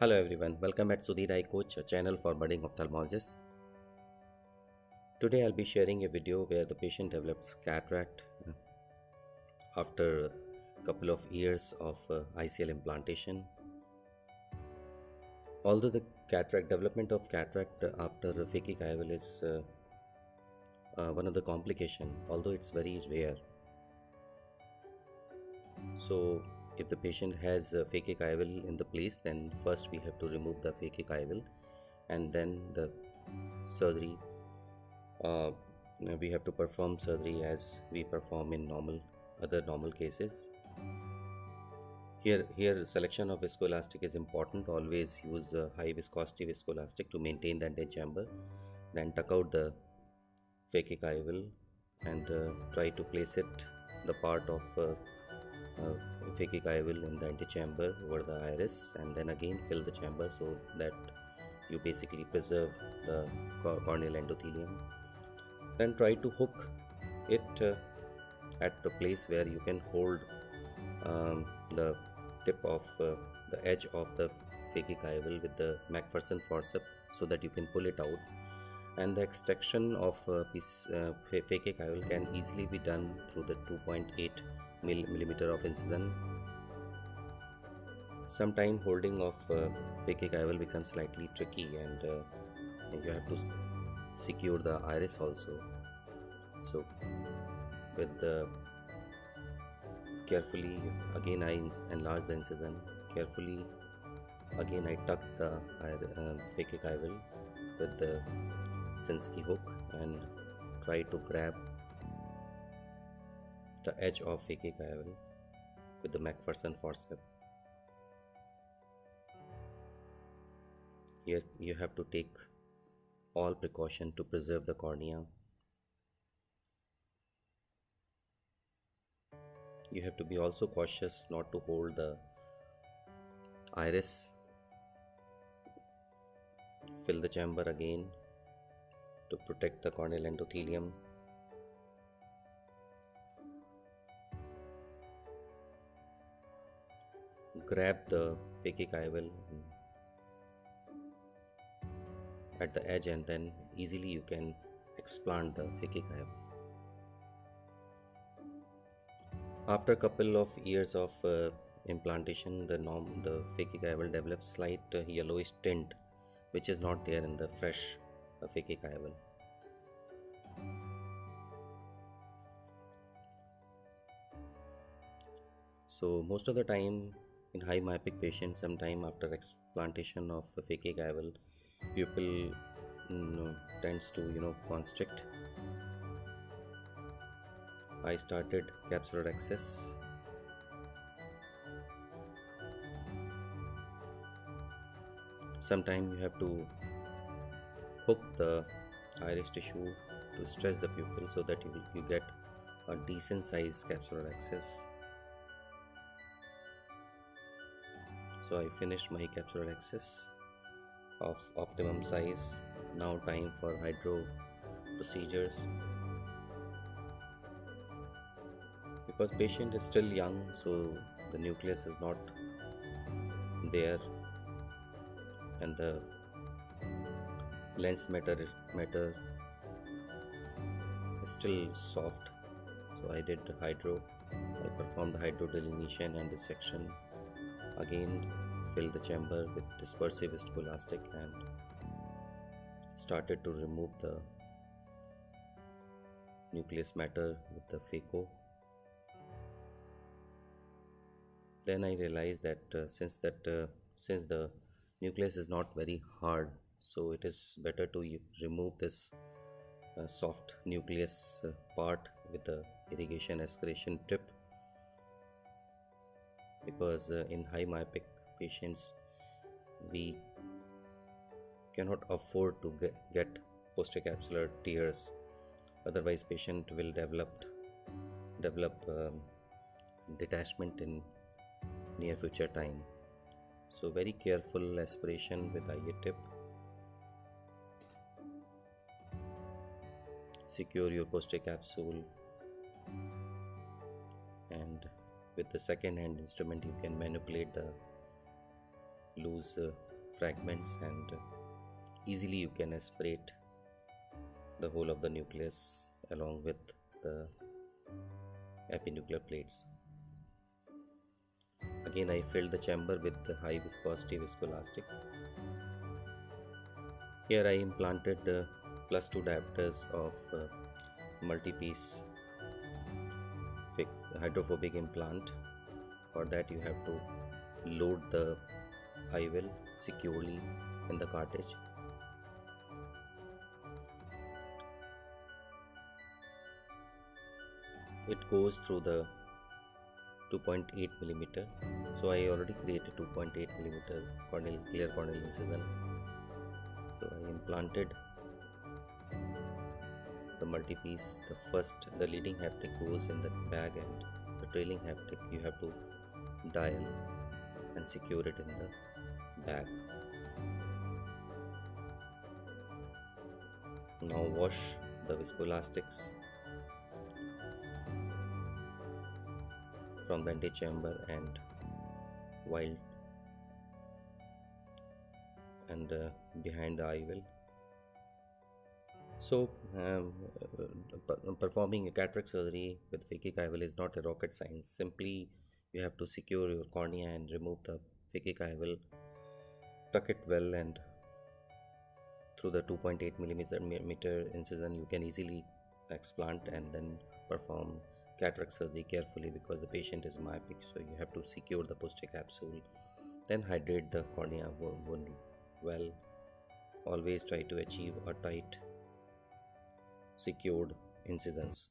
Hello everyone, welcome at Sudhir Eye Coach, a channel for budding ophthalmologists. Today I'll be sharing a video where the patient develops cataract uh, after a couple of years of uh, ICL implantation. Although the cataract development of cataract after phakic IOL is uh, uh, one of the complication, although it's very rare. So if the patient has a phakic IOL in the place then first we have to remove the phakic IOL and then the surgery uh, we have to perform surgery as we perform in normal other normal cases. Here here selection of viscoelastic is important. Always use high viscosity viscoelastic to maintain the chamber then tuck out the phakic IOL and uh, try to place it the part of uh, phakic IOL in the antechamber over the iris and then again fill the chamber so that you basically preserve the corneal endothelium. Then try to hook it uh, at the place where you can hold um, the tip of uh, the edge of the phakic IOL with the McPherson forceps so that you can pull it out. And the extraction of uh, piece uh, IOL can easily be done through the 2.8 millimeter of incision. Sometime holding of uh, phakic will become slightly tricky and uh, you have to secure the iris also. So with the carefully again I enlarge the incision carefully again I tuck the uh, phakic IOL with the Sinskey hook and try to grab the edge of phakic IOL with the McPherson forceps. Here you have to take all precaution to preserve the cornea. You have to be also cautious not to hold the iris. Fill the chamber again to protect the corneal endothelium grab the phakic IOL at the edge and then easily you can explant the phakic IOL. After a couple of years of uh, implantation, the norm the phakic IOL develops slight uh, yellowish tint, which is not there in the fresh uh, IOL. So most of the time in high myopic patients sometime after explantation of phakic IOL pupil you know, tends to you know constrict. I started capsulorhexis Sometimes you have to hook the iris tissue to stretch the pupil so that you, you get a decent size capsulorhexis so I finished my capsulorhexis of optimum size. Now time for hydro procedures. Because patient is still young so the nucleus is not there. And the lens matter matter is still soft. So I did hydro. I performed the hydro delineation and dissection again fill the chamber with dispersive viscoelastic and started to remove the nucleus matter with the phaco. Then i realized that uh, since that uh, since the nucleus is not very hard so it is better to remove this uh, soft nucleus uh, part with the irrigation aspiration tip. Because uh, in high myopic patients we cannot afford to get, get postcapsular tears. Otherwise patient will develop develop um, detachment in near future time. So very careful aspiration with IA tip. Secure your posterior capsule and with the second hand instrument you can manipulate the loose uh, fragments and uh, easily you can aspirate the whole of the nucleus along with the epinuclear plates. Again I filled the chamber with the high viscosity viscoelastic. Here I implanted uh, plus 2 diopters of uh, multi-piece hydrophobic implant. For that you have to load the IOL securely in the cartridge it goes through the 2.8 millimeter. So I already created 2.8 millimeter corneal clear corneal incision. So I implanted the multi-piece. The first the leading haptic goes in the bag and the trailing haptic you have to dial and secure it in the bag now wash the viscoelastics from the antechamber and while and uh, behind the IOL. So, um, performing a cataract surgery with phakic IOL is not a rocket science. Simply, you have to secure your cornea and remove the phakic IOL, tuck it well, and through the 2.8 millimeter incision, you can easily explant and then perform cataract surgery carefully because the patient is myopic so you have to secure the posterior capsule then hydrate the cornea wound well. Always try to achieve a tight secured incisions